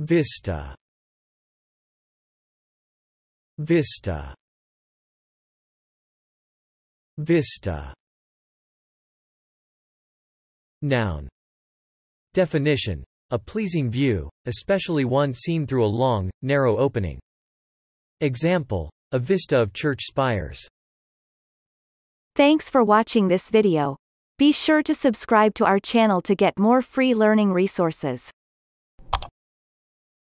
Vista Vista Vista Noun Definition a pleasing view, especially one seen through a long, narrow opening. Example. A vista of church spires. Thanks for watching this video. Be sure to subscribe to our channel to get more free learning resources.